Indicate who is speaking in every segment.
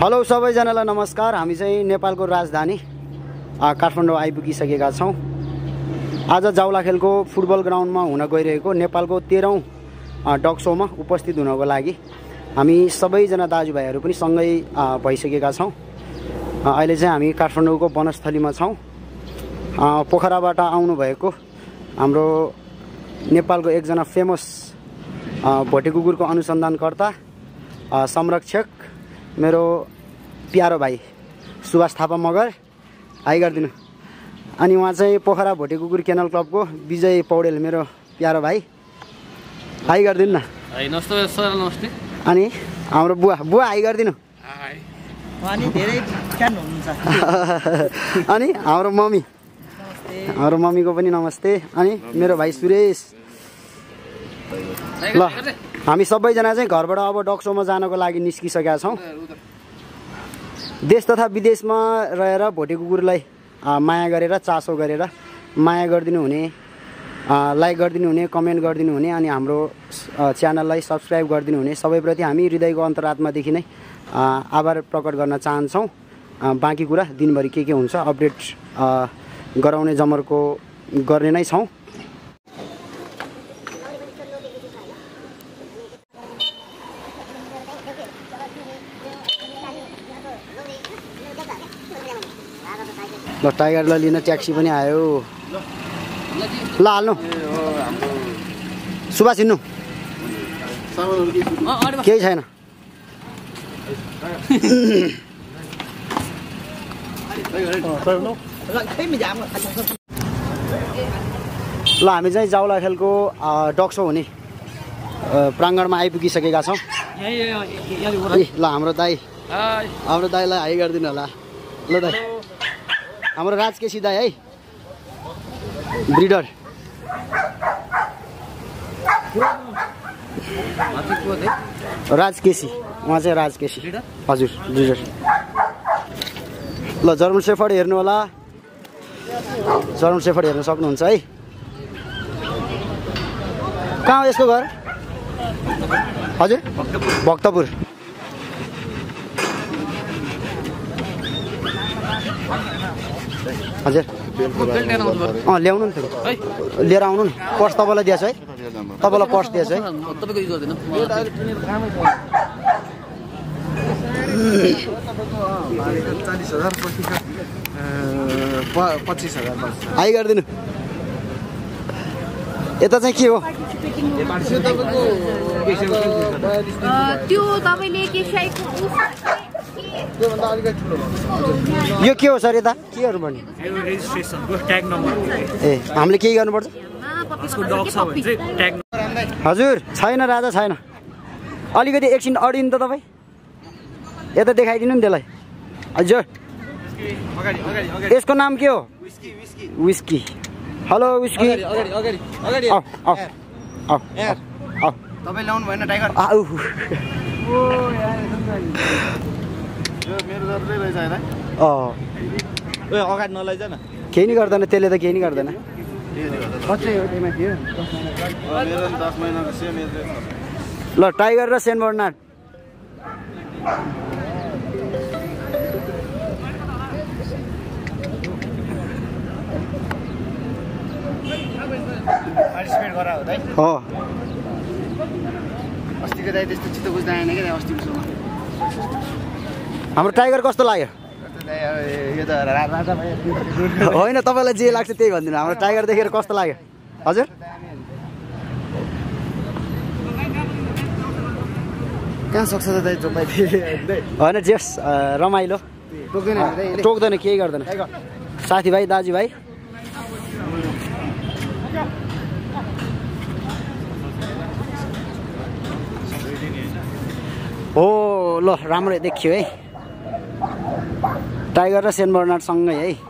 Speaker 1: Hello सबैजनालाई नमस्कार। हामी चाहिँ नेपालको राजधानी काठमाडौँ आइपुगिसकेका छौँ। आज जाउलाखेलको फुटबल ग्राउन्डमा हुन गइरहेको नेपालको तेह्रौँ डग सोमा उपस्थित हुनको लागि हामी सबैजना दाजुभाइहरू पनि सँगै भइसकेका छौँ। अहिले चाहिँ हामी काठमाडौँको वनस्थलीमा छौँ। पोखराबाट आउनुभएको हाम्रो नेपालको एकजना फेमस भोटे कुकुरको अनुसन्धानकर्ता संरक्षक मेरो प्यारो भाइ सुभाष थापा मगर हाई गरिदिनु अनि उहाँ चाहिँ पोखरा भोटे कुकुर केनल क्लबको विजय पौडेल मेरो प्यारो भाइ। हाई गरिदिनु न
Speaker 2: नमस्ते सर नमस्ते।
Speaker 1: अनि हाम्रो बुवा बुवा हाई गरिदिनु
Speaker 3: उहाँ नि धेरै फ्यान हुनुहुन्छ।
Speaker 1: अनि हाम्रो मम्मी। हाम्रो मम्मीको पनि नमस्ते। अनि मेरो भाइ सुरेश। ल। हामी सबैजना चाहिँ घरबाट अब डक्सोमा जानको लागि निस्किसकेका छौँ। देश तथा विदेशमा रहेर भोटे कुकुरलाई माया गरेर चासो गरेर माया गरिदिनु हुने लाइक गरिदिनु हुने कमेन्ट गरिदिनु हुने अनि हाम्रो च्यानललाई सब्सक्राइब गरिदिनु हुने सबैप्रति हामी हृदयको अन्तरात्मादेखि नै आभार प्रकट गर्न चाहन्छौँ। बाँकी कुरा दिनभरि के के हुन्छ अपडेट गराउने जमर्को गर्ने नै छौँ। ल टाइगरलाई लिन ट्याक्सी पनि आयो। ल हाल्नु। सुभाष हिँड्नु। केही छैन। ल हामी चाहिँ जाउला खेलको डक्सो हुने प्राङ्गणमा आइपुगिसकेका छौँ। ल हाम्रो दाई। हाम्रो दाईलाई हाई गरिदिनु होला। ल दाई। हाम्रो राजकेसी दाई है? ब्रिडर। राजकेसी उहाँ चाहिँ राजकेसी हजुर ब्रिडर। ल जर्मन सेफर्ड हेर्नु होला। जर्मन सेफर्ड हेर्न सक्नुहुन्छ है? कहाँ हो यसको घर? हजुर। भक्तपुर। हजुर। अँ ल्याउनु नि
Speaker 2: है।
Speaker 1: लिएर आउनु नि। पर्स तपाईँलाई दिएछ है। तपाईँलाई पर्स दिएछ है।
Speaker 2: तपाईँको युज गर्दैन।
Speaker 3: चालिस हजार पच्चिस हजार
Speaker 1: हाई गरिदिनु यता चाहिँ के हो?
Speaker 4: त्यो तपाईँले
Speaker 3: त्योभन्दा अलिकति ठुलो
Speaker 1: यो के हो सर यता? केहरू भन्ने
Speaker 5: रेजिस्ट्रेसनको ट्याग नम्बर
Speaker 1: ए हामीले केही गर्नुपर्छ? हजुर छैन राजा छैन। अलिकति एकछिन अडिनु त तपाईँ। यता देखाइदिनु नि त्यसलाई। हजुर।
Speaker 3: अगाडि अगाडि अगाडि
Speaker 1: यसको नाम के हो?
Speaker 3: Whisky. Whisky.
Speaker 1: Whisky hello whisky
Speaker 3: तपाईँ ल्याउनु भएन टाइगर
Speaker 1: अँ।
Speaker 3: ए अगाडि नलैजा न।
Speaker 1: केही नि गर्दैन त्यसले त केही नि गर्दैन ल टाइगर र सेन्ट
Speaker 3: हो। अस्तिको दाइ त्यस्तो चित्त बुझ्दा आएन क्या अस्तिको सोमा
Speaker 1: हाम्रो टाइगर कस्तो लाग्यो? होइन तपाईँलाई जे लाग्छ त्यही भनिदिनु। हाम्रो टाइगर देखेर कस्तो लाग्यो? हजुर?
Speaker 3: कहाँ सक्छ त
Speaker 1: होइन जेस रमाइलो।
Speaker 3: टोक्दैन
Speaker 1: केही गर्दैन। साथीभाइ दाजुभाइ। हो ल राम्रो देखियो है। टाइगर र सेन्ट बर्नार्ड सँगै है।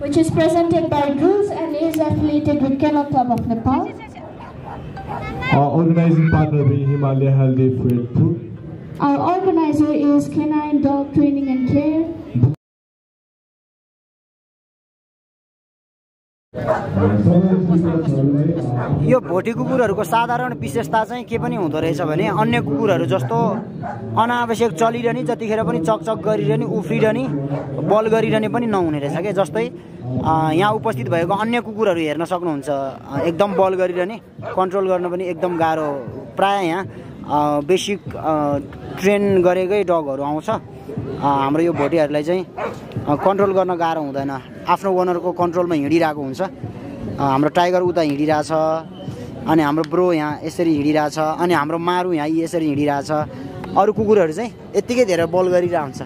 Speaker 6: Which is presented by Drews and is affiliated with Kennel Club of Nepal.
Speaker 7: Our organizing partner being Himalaya Healthy Food Food.
Speaker 6: Our organizer is Canine Dog Training and Care.
Speaker 1: यो भोटे कुकुरहरूको साधारण विशेषता चाहिँ के पनि हुँदो रहेछ भने अन्य कुकुरहरू जस्तो अनावश्यक चलिरहने जतिखेर पनि चकचक गरिरहने उफ्रिरहने बल गरिरहने पनि नहुने रहेछ क्या। जस्तै यहाँ उपस्थित भएको अन्य कुकुरहरू हेर्न सक्नुहुन्छ। एकदम बल गरिरहने कन्ट्रोल गर्न पनि एकदम गाह्रो। प्रायः यहाँ बेसिक ट्रेन गरेकै डगहरू आउँछ। हाम्रो यो भोटेहरूलाई चाहिँ कन्ट्रोल गर्न गाह्रो हुँदैन। आफ्नो ओनरको कन्ट्रोलमा हिँडिरहेको हुन्छ। हाम्रो टाइगर उता हिँडिरहेछ अनि हाम्रो ब्रो यहाँ यसरी हिँडिरहेछ अनि हाम्रो मारु यहाँ यसरी हिँडिरहेछ। अरू कुकुरहरू चाहिँ यत्तिकै धेरै बल गरिरहेको हुन्छ।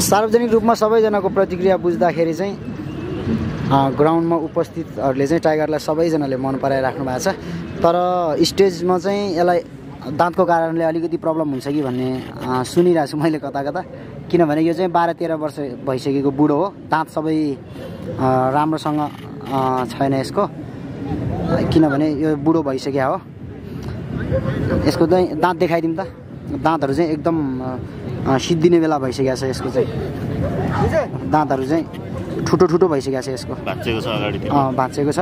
Speaker 1: सार्वजनिक रूपमा सबैजनाको प्रतिक्रिया बुझ्दाखेरि चाहिँ ग्राउन्डमा उपस्थितहरूले चाहिँ टाइगरलाई सबैजनाले मन पराइराख्नु भएको छ। तर स्टेजमा चाहिँ यसलाई दाँतको कारणले अलिकति प्रब्लम हुन्छ कि भन्ने सुनिरहेको छु मैले कता कता। किनभने यो चाहिँ बाह्र तेह्र वर्ष भइसकेको बुढो हो। दाँत सबै राम्रोसँग छैन यसको। किनभने यो बुढो भइसक्यो हो। यसको चाहिँ दाँत देखाइदिउँ त। दाँतहरू चाहिँ एकदम सिद्धिने बेला भइसकेको छ यसको चाहिँ। दाँतहरू चाहिँ ठुटो ठुटो भइसकेको छ यसको।
Speaker 3: भाँचेको छ।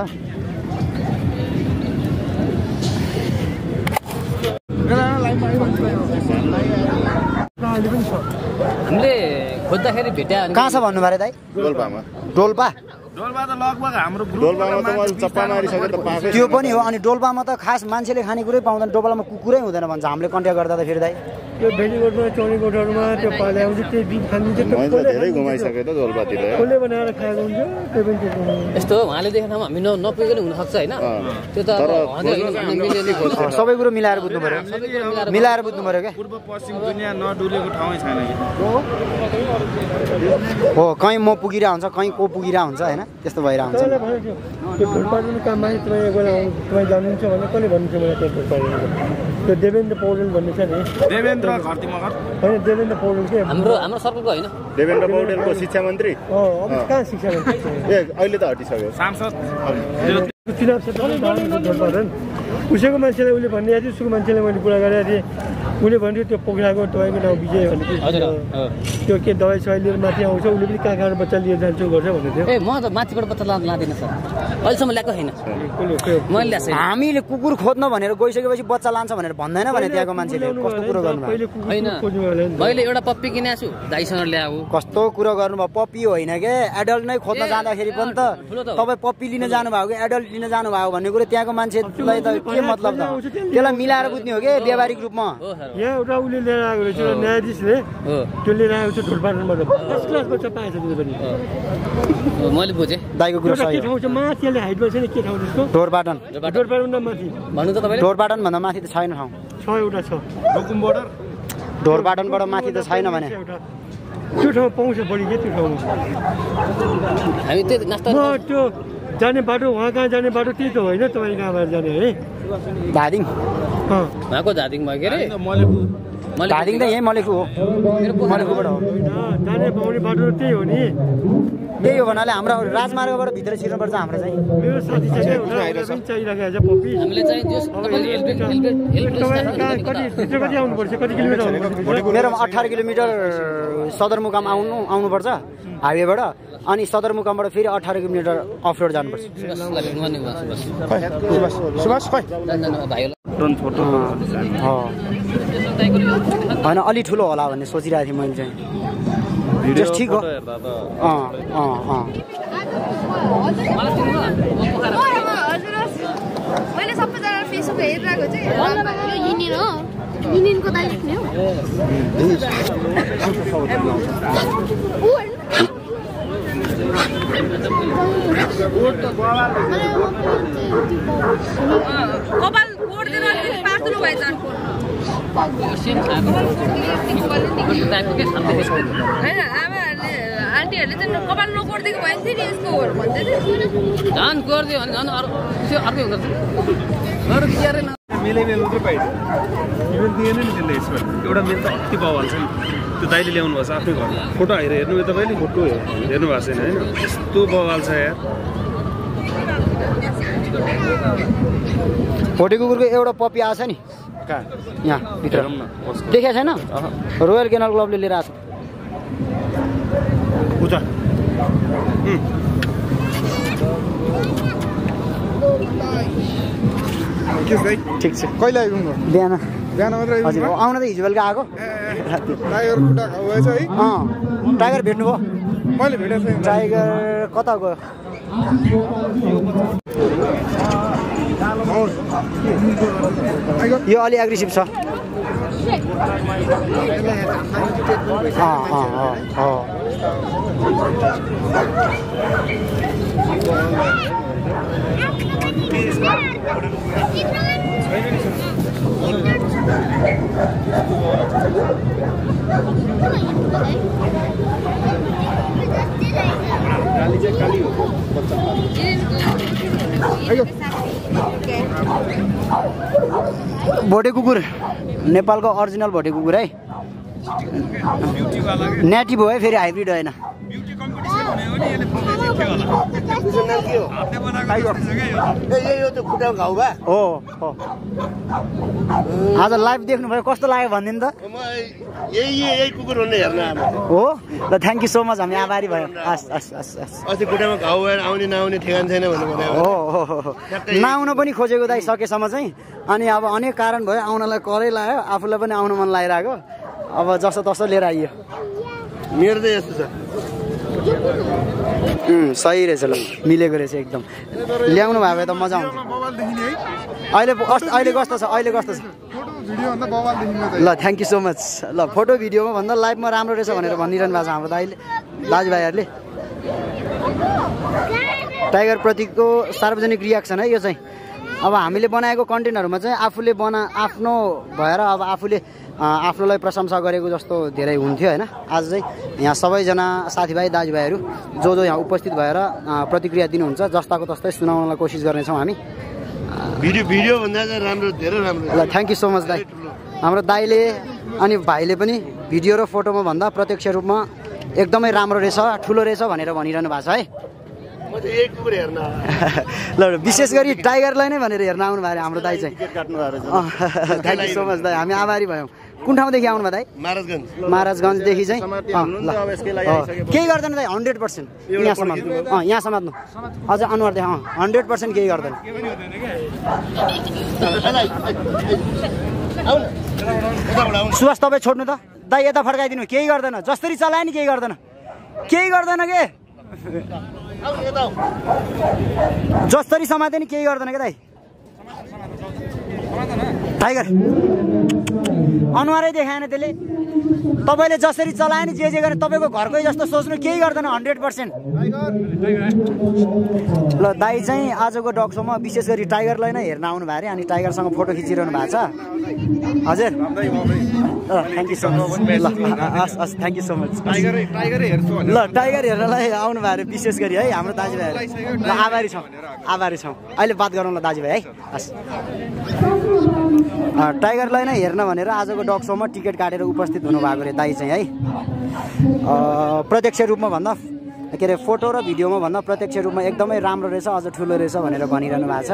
Speaker 2: हामीले खोज्दाखेरि भेट्या
Speaker 1: कहाँ छ भन्नु अरे दाइ
Speaker 3: डोल्पामा।
Speaker 1: डोल्पा?
Speaker 3: डोल्पा त लगभग हाम्रो डोल्पामा त मैले चप्पा मारिसकेँ त पाएकै
Speaker 1: त्यो पनि हो। अनि डोल्पामा त खास मान्छेले खानेकुरै पाउँदैन। डोल्पामा कुकुरै हुँदैन भन्छ। हामीले कन्ट्याक्ट गर्दा त फेरि दाइ
Speaker 8: त्यो भेलीगोठमा चौरीगोठहरूमा त्यो पाले आउँछ त्यो
Speaker 3: त
Speaker 8: कसले
Speaker 3: धेरै
Speaker 8: खान्छ?
Speaker 3: घुमाइसकेँ त डोल्पातिर
Speaker 8: कसले बनाएर खाएको हुन्छ त्यो पनि त्यो
Speaker 2: यस्तो उहाँले देखेको ठाउँमा हामी न- नपुगेको नि हुनसक्छ होइन। त्यो त
Speaker 1: सबै कुरो मिलाएर बुझ्नु पऱ्यो।
Speaker 2: मिलाएर
Speaker 1: बुझ्नु पऱ्यो। क्या?
Speaker 3: पूर्व पश्चिम दुनियाँ नडुलेको ठाउँै छैन कि?
Speaker 1: हो कहीँ म पुगिरहेको हुन्छ कहीँ को पुगिरहेको हुन्छ होइन? त्यस्तो भइरहेको हुन्छ
Speaker 8: त्यो फुलपातीको काममा तपाईँ आउनु- तपाईँ जानुहुन्छ भने कसले भन्नुहुन्छ मलाई त्यो त्यो देवेन्द्र पौडेल भन्ने छ नि।
Speaker 3: देवेन्द्र घरती मगर।
Speaker 8: होइन देवेन्द्र पौडेल के
Speaker 2: हाम्रो हाम्रो सर्कलको होइन।
Speaker 3: देवेन्द्र पौडेलको शिक्षा मन्त्री
Speaker 8: कहाँ शिक्षा मन्त्री?
Speaker 3: ए अहिले त हटिसक्यो।
Speaker 2: सांसद।
Speaker 8: चुनाव धर्पाटन उसैको मान्छेलाई उसले भन्ने थियो उसको मान्छेले मैले कुरा गरेको थिएँ उसले भन्थ्यो त्यो पोखराको तपाईँको नाउँ विजय भने
Speaker 2: हजुर
Speaker 8: त्यो त्यो के दबाई सवाई लिएर माथि आउँछ उसले पनि कहाँ कहाँ बच्चा लिएर जान्छु गर्छ भन्दै थियो
Speaker 2: ए म त माथिबाट ला लाँदिनँ सर अहिलेसम्म ल्याएको छैन मैले ल्याएको छैन
Speaker 1: हामीले कुकुर खोज्न भनेर गइसकेपछि बच्चा लान्छ भनेर भन्दैन भने त्यहाँको मान्छेले कस्तो कुरो गर्नुभयो
Speaker 8: पहिले कुकुर
Speaker 2: होइन
Speaker 8: खोज्नु होला नि त।
Speaker 2: मैले एउटा पप्पी किनेको छु दाइसँग ल्याएको
Speaker 1: कस्तो कुरो गर्नुभयो पप्पी होइन के एडल्ट नै खोज्न
Speaker 2: ए,
Speaker 1: जाँदाखेरि पनि त। तपाईँ पप्पी लिन जानुभएको कि एडल्ट लिन जानुभएको भन्ने कुरो त्यहाँको मान्छेलाई त के मतलब त त्यसलाई मिलाएर बुझ्ने हो कि? व्यावहारिक रूपमा?
Speaker 8: यहाँ एउटा उसले लिएर आएको रहेछ न्यायाधीशले। त्यो लिएर आएको छ फर्स्ट पाएछ त्यो पनि।
Speaker 2: मैले बुझेँ।
Speaker 1: दाइको कुरो सही
Speaker 8: के
Speaker 1: हो।
Speaker 8: ठाउँ छ? माथिले हाइटमा छ नि के ठाउँ त्यसको?
Speaker 1: ढोरपाटन
Speaker 8: ढोलपाटन माथि।
Speaker 2: भन्नु त तपाईँले।
Speaker 1: ढोरपाटनभन्दा माथि त छैन ठाउँ।
Speaker 8: छ एउटा छ।
Speaker 1: ढोरपाटनबाट माथि त छैन भने।
Speaker 8: एउटा। त्यो ठाउँ पाउँछ बढी के त्यो ठाउँमा
Speaker 2: हामी त्यो नास्ता
Speaker 8: म त्यो जाने बाटो उहाँ कहाँ जाने बाटो त्यही त होइन तपाईँ कहाँबाट जाने है?
Speaker 1: धादिङ
Speaker 2: उहाँको झादिङ भयो के अरे
Speaker 1: धादिङ त यहीँ मलेखु हो। मलेखुबाट हो।
Speaker 8: जाने पाउने बाटो त त्यही हो नि।
Speaker 1: त्यही हो भन्नाले हाम्रो राजमार्गबाट भित्र छिर्नुपर्छ हाम्रो चाहिँ।
Speaker 8: मेरो साथी
Speaker 2: चाहिँ
Speaker 1: मेरोमा अठार किलोमिटर सदरमुकाम आउनु आउनुपर्छ हाइवेबाट अनि सदरमुकामबाट फेरि अठार किलोमिटर अफ रोड जानुपर्छ।
Speaker 3: सुभाष
Speaker 1: होइन अलि ठुलो होला भन्ने सोचिरहेको थिएँ मैले चाहिँ जस्ट ठिक हो अँ अँ अँ
Speaker 4: हजुर मैले सबैजना फेसबुक हेरिरहेको चाहिँ युनियन हो युनियनको दाइ लेख्ने हो ऊ होइन? कपाल
Speaker 2: अर्को
Speaker 3: नि त्यसले एउटा त हाल्छ नि
Speaker 9: त्यो दाइले ल्याउनु भएको छ आफ्नै घरमा फोटो हेर हेर्नु तपाईँले फोटो हेर्नु भएको छैन होइन यस्तो बवाल छ यार
Speaker 1: भोटे कुकुरको एउटा पपी आएको छ नि। यहाँ भित्र। देखेको छैन रोयल केनल क्लबले लिएर आएको छ ठिक छ
Speaker 10: कहिले आइपुग्नु
Speaker 1: बिहान
Speaker 10: बिहान मात्रै
Speaker 1: आउन त हिजो बेलुका आएको
Speaker 10: टाइगर
Speaker 1: भेट्नुभयो
Speaker 10: मैले भेटेको छैन
Speaker 1: टाइगर कता गयो यो अलि एग्रेसिभ छ। भोटे कुकुर नेपालको अरिजिनल भोटे कुकुर है। नेटिभ हो है फेरि हाइब्रिड होइन आज लाइभ देख्नुभयो कस्तो लाग्यो भनिदिनु त? हो? ल थ्याङ्क यू सो मच हामी आभारी भयो।
Speaker 11: खुट्टामा घाउ भएर आउने नआउने ठेगान छैन
Speaker 1: हो। नआउन पनि खोजेको दाइ सकेसम्म चाहिँ। अनि अब अनेक कारण भयो आउनलाई करै लाग्यो आफूलाई पनि आउन मन लागिरहेको। अब जस्तो तस्तो लिएर आइयो।
Speaker 11: मेरो त यस्तो छ।
Speaker 1: सही रहेछ ल। मिलेको रहेछ एकदम। ल्याउनु भने त मजा आउँछ अहिले अहिले कस्तो छ? अहिले कस्तो छ? ल थ्याङ्क यू सो मच ल फोटो भिडियोमा भन्दा लाइभमा राम्रो रहेछ भनेर भनिरहनु भएको छ हाम्रो दाइले दाजुभाइहरूले। टाइगर प्रतिको सार्वजनिक रियाक्सन है यो चाहिँ। अब हामीले बनाएको कन्टेन्टहरूमा चाहिँ आफूले बना आफ्नो भएर अब आफूले आफ्नोलाई प्रशंसा गरेको जस्तो धेरै हुन्थ्यो होइन? आज चाहिँ यहाँ सबैजना साथीभाइ दाजुभाइहरू जो जो यहाँ उपस्थित भएर प्रतिक्रिया दिनुहुन्छ जस्ताको तस्तै सुनाउनलाई कोसिस गर्नेछौँ हामी।
Speaker 11: भिडियो भिडियो भन्दा चाहिँ राम्रो धेरै राम्रो
Speaker 1: ल थ्याङ्क यू सो मच दाई। हाम्रो दाईले अनि भाइले पनि भिडियो र फोटोमा भन्दा प्रत्यक्ष रूपमा एकदमै राम्रो रहेछ ठुलो रहेछ भनेर भनिरहनु भएको छ है। ल विशेष गरी टाइगरलाई नै भनेर हेर्न आउनु भयो अरे हाम्रो दाई चाहिँ. थ्याङ्क यू सो मच दाई. हामी आभारी भयौँ। कुन ठाउँदेखि आउनु भयो दाई?
Speaker 11: महाराजगञ्ज।
Speaker 1: महाराजगञ्जदेखि चाहिँ। केही गर्दैन दाइ हन्ड्रेड पर्सेन्ट समात्नु। अँ यहाँ समात्नु। अझ अनुहार देखा अँ हन्ड्रेड पर्सेन्ट केही गर्दैन। सुवास तपाईँ छोड्नु त। दाइ यता फर्काइदिनु। केही गर्दैन। जसरी चलायो नि केही गर्दैन। केही गर्दैन के। जसरी समात्यो नि केही गर्दैन क्या दाइ? टाइगर। अनुहारै देखाएन त्यसले। तपाईँले जसरी चलायो नि जे जे गर्ने तपाईँको घरकै जस्तो सोच्नु केही गर्दैन हन्ड्रेड पर्सेन्ट ल दाई चाहिँ आजको डग सोमा विशेष गरी टाइगरलाई नै हेर्न आउनु भयो अरे अनि टाइगरसँग फोटो खिचिरहनु भएको छ। हजुर। थ्याङ्क यू सो मच ल हस् हस् थ्याङ्क यू सो मच ल टाइगर हेर्नलाई आउनु भयो अरे विशेष गरी है हाम्रो दाजुभाइहरू ल आभारी छौँ आभारी छौँ। अहिले बात गरौँ ल दाजुभाइ है हस्। टाइगरलाई नै हेर्न भनेर आजको डग सोमा टिकट काटेर उपस्थित हुनुभएको रे दाई चाहिँ है। प्रत्यक्ष रूपमा भन्दा के अरे फोटो र भिडियोमा भन्दा प्रत्यक्ष रूपमा एकदमै राम्रो रहेछ अझ ठुलो रहेछ भनेर भनिरहनु भएको छ।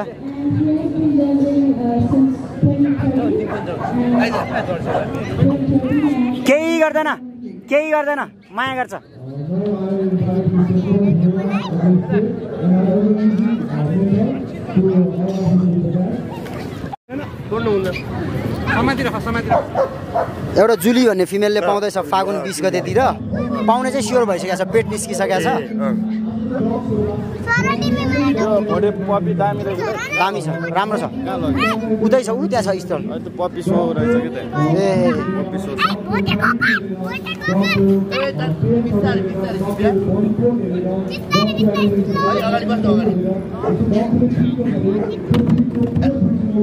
Speaker 1: केही गर्दैन केही गर्दैन माया गर्छ।
Speaker 2: समातिर समातिर
Speaker 1: एउटा जुली भन्ने फिमेलले पाउँदैछ फागुन बिस गतेतिर। पाउने चाहिँ स्योर भइसकेको छ पेट निस्किसकेको छ।
Speaker 3: दामी
Speaker 1: छ राम्रो छ। उतै छ उ त्यहाँ छ स्थल। ए।
Speaker 11: अगाडि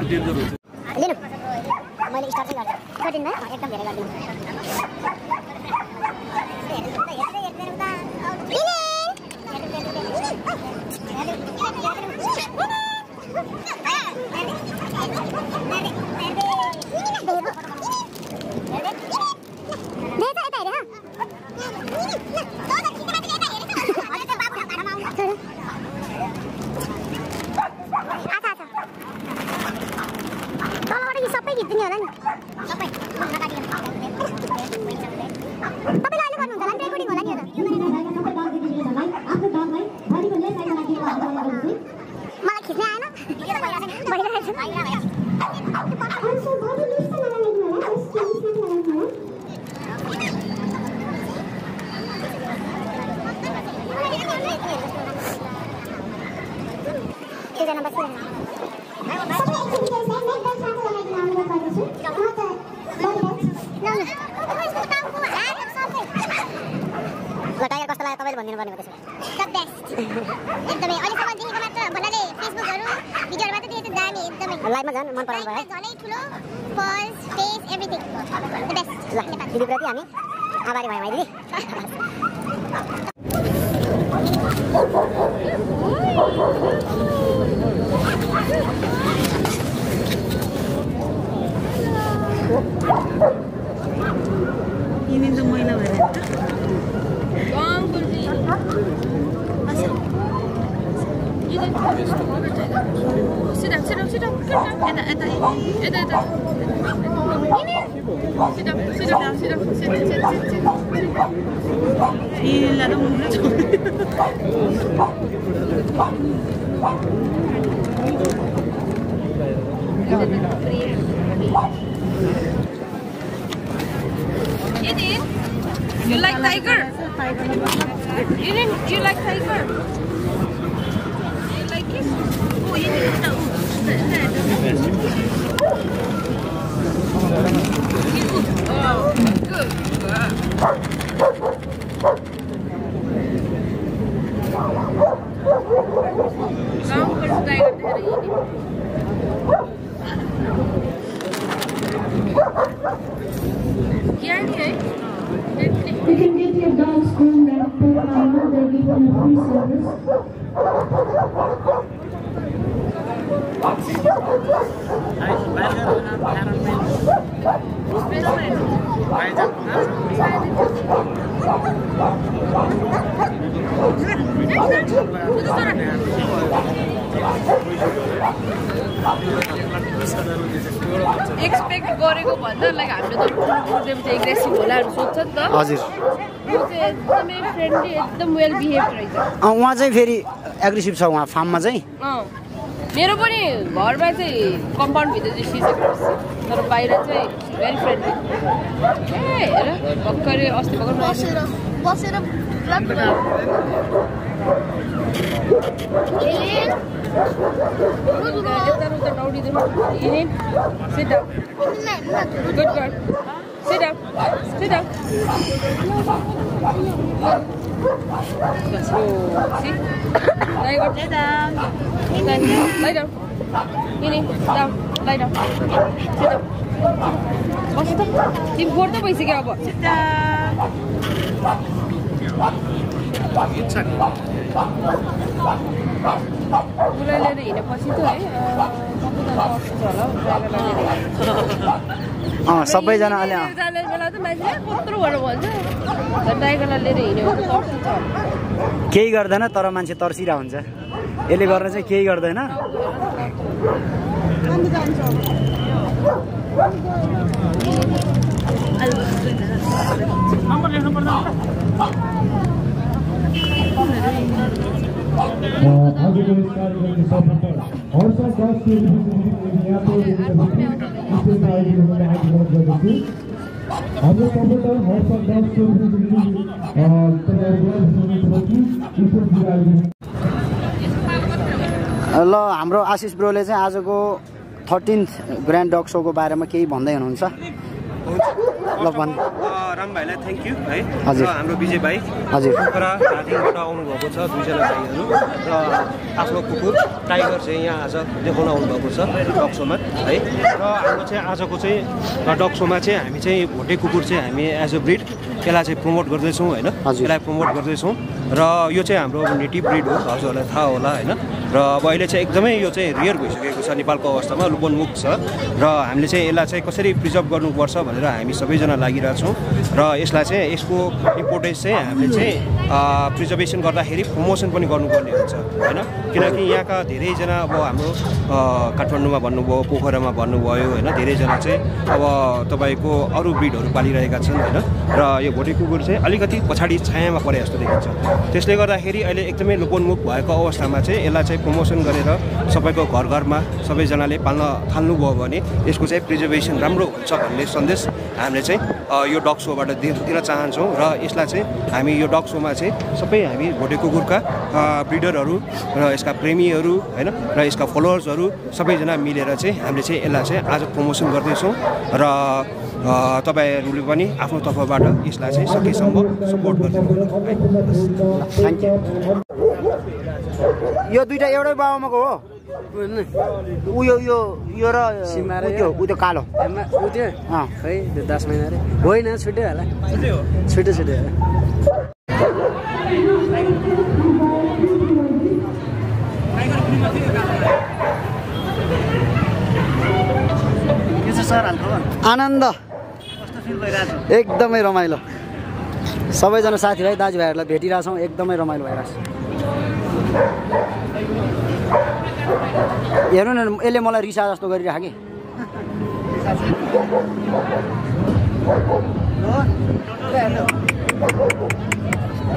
Speaker 9: लास्ट डेन्जर हुन्छ
Speaker 12: लिनु मैले स्टार्ट चाहिँ गर्छु भयो एकदम धेरै गरिदिनु तलबाट यो सबै खिचिदिने होला नि सबै तपाईँले अहिले गर्नुहुन्छ होला नि रेकर्डिङ होला नि मलाई खिच्न आएन भइरहेको छ एकजना बसिरहेको ल टाइगर कस्तो लाग्यो तपाईँले भनिदिनु पर्ने हो त्यसो एकदमै अहिलेसम्म देखेको मात्र भन्नाले फेसबुकहरू भिडियोहरू मात्रै देखेको दामी एकदमै लाइभमा झन् मन पराउनु भयो दिदीप्रति हामी आभारी भयौँ है दिदी
Speaker 13: 끄죠 끄죠
Speaker 4: 애다 애다 애다 애다 시작 시작 시작 시작 시작 시작
Speaker 13: 시작 이
Speaker 4: 라도 모르죠 Eden, you like tiger? You like tiger? You like it? Oh, Eden, no. Good. Good.
Speaker 1: अँ, उहाँ चाहिँ फेरि एग्रेसिभ छ उहाँ फार्ममा चाहिँ?
Speaker 4: अँ। मेरो पनि घरमा चाहिँ कम्पाउन्डभित्र चाहिँ सिसेको तर बाहिर चाहिँ भेरी फ्रेन्डली ए हेर भर्खरै अस्ति भर्खर बसेर बसेर यता उता दौडिँदैन यिनी Sit down. Sit down. Let's go. See? Lay down. Down. Ini, down. Lie down. Sit down. Basta to. Tim gordo pa isige abo. उसलाई लिएर हिँडेपछि त है सबैजना
Speaker 1: अहिले अँ,
Speaker 4: जाने बेला त मान्छे कत्रो भनेर भन्छ तर ड्राइभरलाई लिएर हिँड्यो भने त तर्सिन्छ
Speaker 1: केही गर्दैन तर मान्छे तर्सिरहेको हुन्छ यसले गर्न चाहिँ केही गर्दैन
Speaker 5: नम्बर लेख्नु पर्दैन
Speaker 7: आजको यस कार्यक्रमको सफलता हर्ष हाम्रो सफलता
Speaker 1: ल हाम्रो आशिष ब्रोले चाहिँ आजको थर्टिन्थ ग्रान्ड डग सोको बारेमा केही भन्दै हुनुहुन्छ। ल भन्
Speaker 9: राम भाइलाई थ्याङ्क यू है।
Speaker 1: हजुर।
Speaker 9: हाम्रो विजय भाइ।
Speaker 1: हजुर।
Speaker 9: कुखुरा दार्जिलिङबाट आउनुभएको छ दुईजना भाइहरू। र आफ्नो कुकुर टाइगर चाहिँ यहाँ आज देखाउन आउनुभएको छ डग सोमा है। र हाम्रो चाहिँ आजको चाहिँ डग सोमा चाहिँ हामी चाहिँ भोटे कुकुर चाहिँ हामी एज अ ब्रिड यसलाई चाहिँ प्रमोट गर्दैछौँ होइन। यसलाई प्रमोट गर्दैछौँ। र यो चाहिँ हाम्रो नेटिभ ब्रिड हो हजुरहरूलाई थाहा होला होइन? र अब अहिले चाहिँ एकदमै यो चाहिँ रियर भइसकेको छ नेपालको अवस्थामा लुपनमुख छ। र हामीले चाहिँ यसलाई चाहिँ कसरी प्रिजर्भ गर्नुपर्छ भनेर हामी सबैजना लागिरहेछौँ र यसलाई चाहिँ यसको इम्पोर्टेन्स चाहिँ हामीले चाहिँ प्रिजर्भेसन गर्दाखेरि प्रमोसन पनि गर्नुपर्ने हुन्छ होइन? किनकि यहाँका धेरैजना अब हाम्रो काठमाडौँमा भन्नुभयो पोखरामा भन्नुभयो होइन? धेरैजना चाहिँ अब तपाईँको अरू ब्रिडहरू पालिरहेका छन् होइन? र यो भोटे कुकुर चाहिँ अलिकति पछाडि छायामा परे जस्तो देखिन्छ। त्यसले गर्दाखेरि अहिले एकदमै लोपोन्मुख भएको अवस्थामा चाहिँ यसलाई चाहिँ प्रमोसन गरेर सबैको घर घरमा सबैजनाले पाल्न थाल्नुभयो भने यसको चाहिँ प्रिजर्भेसन राम्रो हुन्छ भन्ने सन्देश हामीले चाहिँ यो डग सोबाट दिन चाहन्छौँ र यसलाई चाहिँ हामी यो डग सोमा चाहिँ सबै हामी भोटे कुकुरका ब्रिडरहरू र यसका प्रेमीहरू होइन र यसका फलोवर्सहरू सबैजना मिलेर चाहिँ हामीले चाहिँ यसलाई चाहिँ आज प्रमोसन गर्दैछौँ र तपाईँहरूले पनि आफ्नो तर्फबाट यसलाई चाहिँ सकेसम्म सपोर्ट गरिदिनु
Speaker 1: थ्याङ्क यू यो दुइटा एउटै बाबामाको हो। उयो यो यो र
Speaker 2: सिमा र।
Speaker 1: उ त्यो उ त्यो कालो।
Speaker 2: ऊ त्यो
Speaker 1: अँ।
Speaker 2: खै त्यो दस महिना रे। होइन छुट्यो होला। छुट्यो छुट्यो होला।
Speaker 3: के छ सर हालखबर?
Speaker 1: आनन्द
Speaker 3: कस्तो फिल भइरहेको छ
Speaker 1: एकदमै रमाइलो। सबैजना साथीभाइ दाजुभाइहरूलाई भेटिरहेछौँ। एकदमै रमाइलो भइरहेछ। हेर्नु न यसले मलाई रिसा जस्तो गरिरह कि?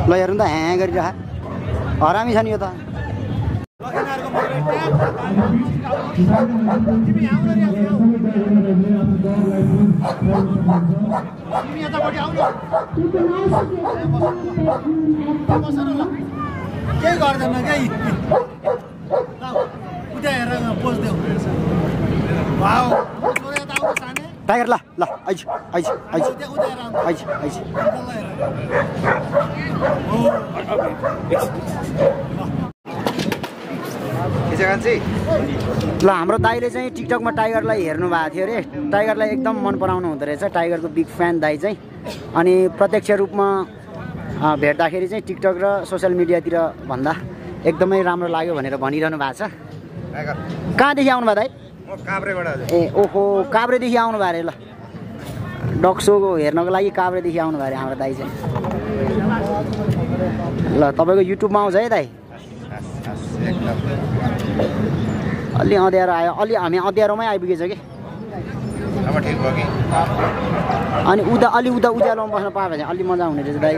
Speaker 1: ल हेर्नु त ह्या गरिरह। हरामी छ नि यो त।
Speaker 11: केही गर्दैन केही उता हेरेर पोस्देऊ भाउ
Speaker 1: टाइगर ल ल आइज आइज आइज आइज आइज ल हाम्रो दाईले चाहिँ टिकटकमा टाइगरलाई हेर्नु भएको थियो अरे। टाइगरलाई एकदम मन पराउनु हुँदो रहेछ। टाइगरको बिग फ्यान दाई चाहिँ। अनि प्रत्यक्ष रूपमा भेट्दाखेरि चाहिँ टिकटक र सोसियल मिडियातिर भन्दा एकदमै राम्रो लाग्यो भनेर भनिरहनु भएको छ। कहाँदेखि आउनु भयो दाई? ए ओहो काभ्रेदेखि आउनु भयो अरे ल। डक्सोको हेर्नको लागि काभ्रेदेखि आउनु भयो अरे हाम्रो दाई चाहिँ। ल तपाईँको युट्युबमा आउँछ है दाई। अलि अँध्यारो आयो। अलि हामी अँध्यारोमै आइपुगेछ कि? अनि उता अलि उता उज्यालोमा बस्न पायो भने अलि मजा हुने रहेछ दाइ।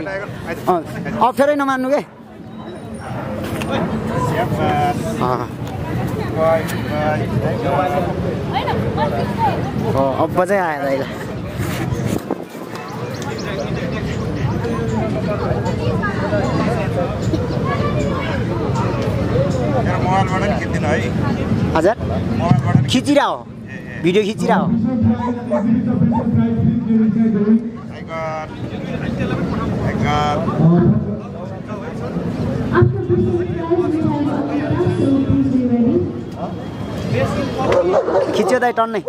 Speaker 1: अप्ठ्यारै नमान्नु के? अब चाहिँ आयो दाइलाई
Speaker 3: मेरो मोबाइलबाट खिच्दिनु है।
Speaker 1: हजुर खिचिरह भिडियो खिचिरह खिच्यो दाइ टन्नै।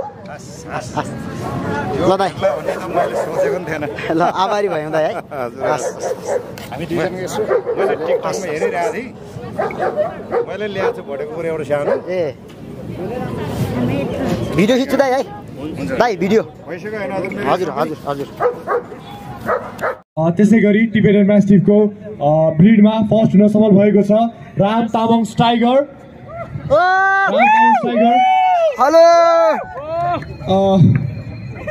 Speaker 1: ल
Speaker 3: मैले सोचेको थिएन
Speaker 1: ल आभारी भयौँ दाइ है
Speaker 3: मैले ल्याएको छु भोटेको कुरो एउटा सानो।
Speaker 1: ए। भिडियो खिच्छु दाइ है। दाइ भिडियो।
Speaker 3: हजुर
Speaker 1: हजुर हजुर।
Speaker 7: त्यसै गरी टिबेटन म्यास्टिफको अ, ब्रिडमा फर्स्ट हुन सफल भएको छ Ram Tamang tiger Ram Tamang tiger
Speaker 1: hello!
Speaker 7: Uh,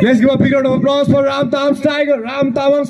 Speaker 7: let's give a big round of applause for Ram Tam's Tiger. Ram Tiger.